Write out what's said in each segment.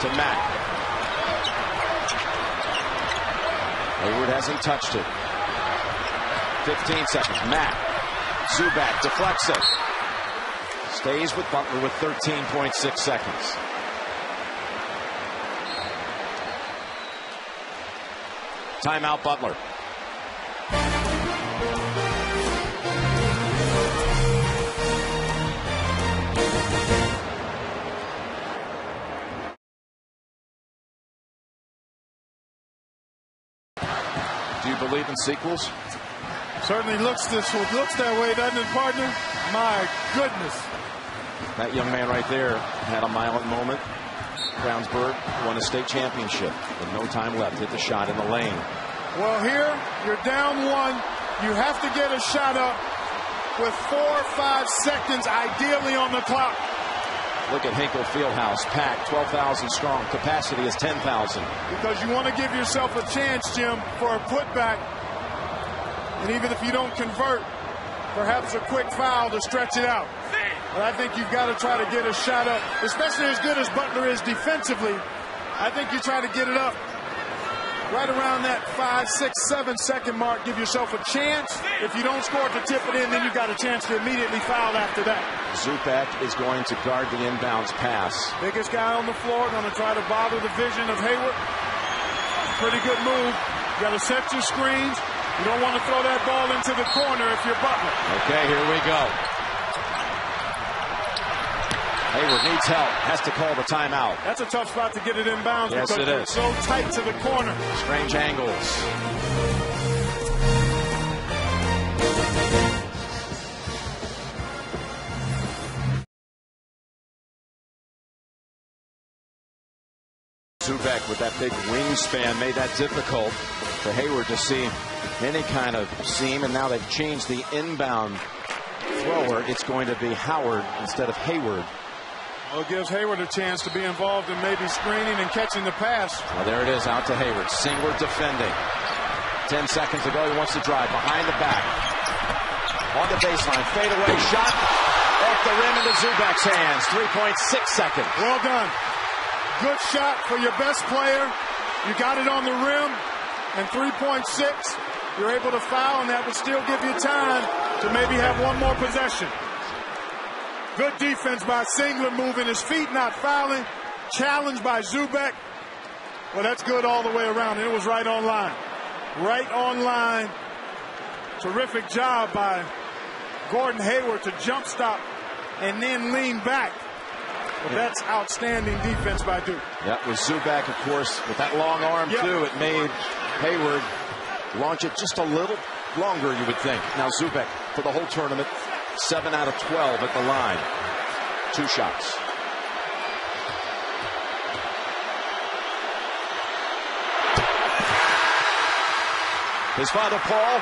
To Matt. Hayward hasn't touched it. 15 seconds. Matt. Zoubek deflects it. Stays with Butler with 13.6 seconds. Timeout Butler. Do you believe in sequels? Certainly looks this looks that way, doesn't it, partner? My goodness. That young man right there had a violent moment. Brownsburg won a state championship with no time left. Hit the shot in the lane. Well, here you're down one. You have to get a shot up with four or five seconds, ideally on the clock. Look at Hinkle Fieldhouse, packed, 12,000 strong. Capacity is 10,000. Because you want to give yourself a chance, Jim, for a putback. And even if you don't convert, perhaps a quick foul to stretch it out. But I think you've got to try to get a shot up, especially as good as Butler is defensively. I think you try to get it up right around that five, six, seven second mark. Give yourself a chance. If you don't score to tip it in, then you've got a chance to immediately foul after that. Zoubek is going to guard the inbounds pass. Biggest guy on the floor, going to try to bother the vision of Hayward. Pretty good move. You got to set your screens. You don't want to throw that ball into the corner if you're Butler. Okay, here we go. Hayward needs help. Has to call the timeout. That's a tough spot to get it inbounds yes, because it's so tight to the corner. Strange angles. Zoubek with that big wingspan made that difficult for Hayward to see any kind of seam, and now they've changed the inbound thrower. It's going to be Howard instead of Hayward. Well, it gives Hayward a chance to be involved in maybe screening and catching the pass. Well, there it is, out to Hayward. Singler defending. Ten seconds ago, he wants to drive behind the back. On the baseline, fadeaway shot off the rim into Zoubek's hands. 3.6 seconds. Well done. Good shot for your best player. You got it on the rim, and 3.6. You're able to foul, and that would still give you time to maybe have one more possession. Good defense by Singler, moving his feet, not fouling. Challenged by Zoubek. Well, that's good all the way around, and it was right on line. Right on line. Terrific job by Gordon Hayward to jump stop and then lean back. But that's outstanding defense by Duke. Yeah, with Zoubek, of course, with that long arm, yep. too, it made Hayward launch it just a little longer, you would think. Now, Zoubek for the whole tournament, 7 out of 12 at the line. Two shots. His father, Paul,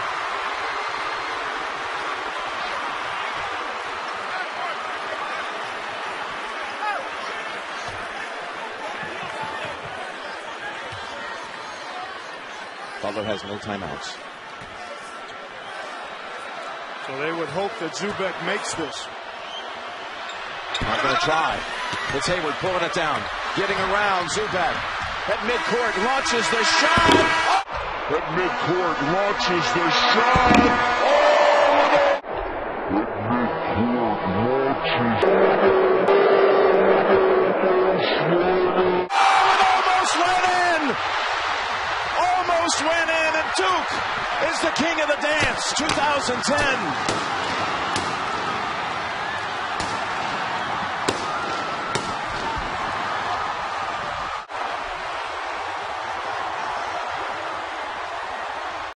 Butler has no timeouts. So they would hope that Zoubek makes this. Not going to try. It's Hayward pulling it down. Getting around Zoubek. At midcourt launches the shot. Oh! At midcourt launches the shot. Oh! At midcourt launches. Almost went in. Almost went in, Duke is the king of the dance 2010.